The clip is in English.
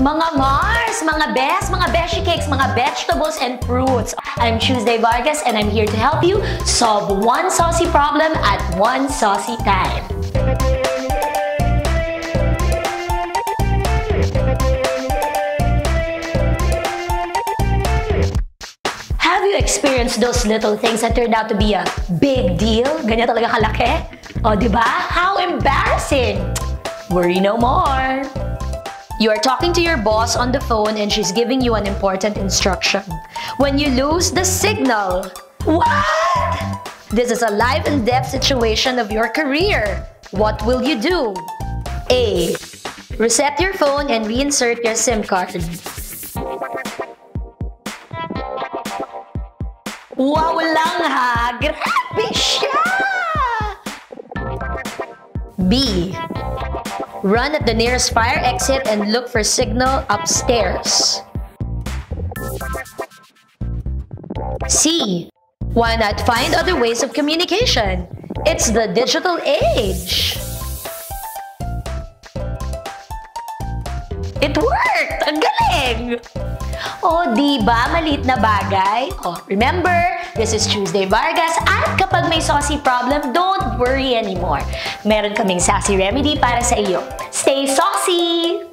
Mga Mars, mga best, mga beshi cakes, mga vegetables and fruits. I'm Tuesday Vargas and I'm here to help you solve one saucy problem at one saucy time. Have you experienced those little things that turned out to be a big deal? Ganyan talaga kalaki? O, di ba? How embarrassing! Worry no more! You are talking to your boss on the phone and she's giving you an important instruction. When you lose the signal, what? This is a live and death situation of your career. What will you do? A. Reset your phone and reinsert your SIM card. Wow lang ha! Grabe siya! B. Run at the nearest fire exit and look for signal upstairs. C. Why not find other ways of communication? It's the digital age. It worked! Ang galing! O, di ba? Maliit na bagay. O, remember, this is Tuesday Vargas at kapag may saucy problem, don't worry anymore. Meron kaming sassy remedy para sa iyo. Stay saucy!